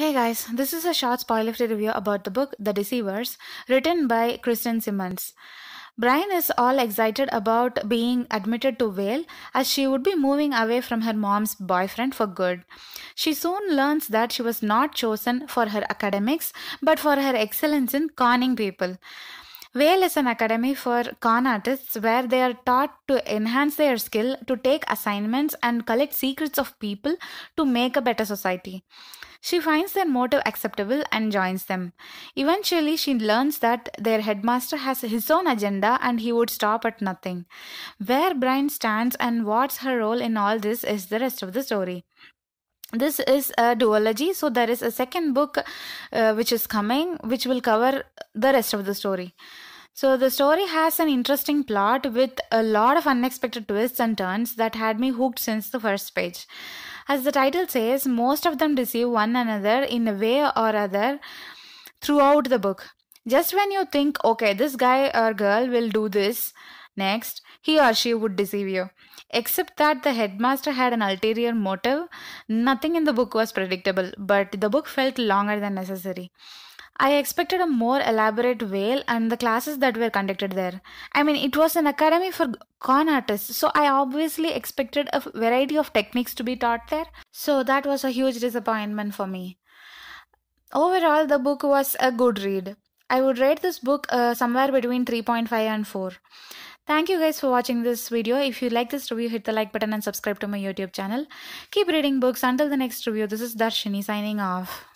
Hey guys, this is a short spoiler free review about the book The Deceivers, written by Kristen Simmons. Brynn is all excited about being admitted to Vale as she would be moving away from her mom's boyfriend for good. She soon learns that she was not chosen for her academics but for her excellence in conning people. Vale is an academy for con artists where they are taught to enhance their skill, to take assignments, and collect secrets of people to make a better society. She finds their motive acceptable and joins them. Eventually, she learns that their headmaster has his own agenda and he would stop at nothing. Where Brynn stands and what's her role in all this is the rest of the story this is a duology. So there is a second book uh, which is coming which will cover the rest of the story. So the story has an interesting plot with a lot of unexpected twists and turns that had me hooked since the first page. As the title says most of them deceive one another in a way or other throughout the book. Just when you think okay this guy or girl will do this next he or she would deceive you Except that the headmaster had an ulterior motive, nothing in the book was predictable, but the book felt longer than necessary. I expected a more elaborate Vale and the classes that were conducted there. I mean, it was an academy for con artists, so I obviously expected a variety of techniques to be taught there. So that was a huge disappointment for me. Overall, the book was a good read. I would rate this book uh, somewhere between 3.5 and 4. Thank you guys for watching this video. If you like this review, hit the like button and subscribe to my YouTube channel. Keep reading books. Until the next review, this is Dharshani signing off.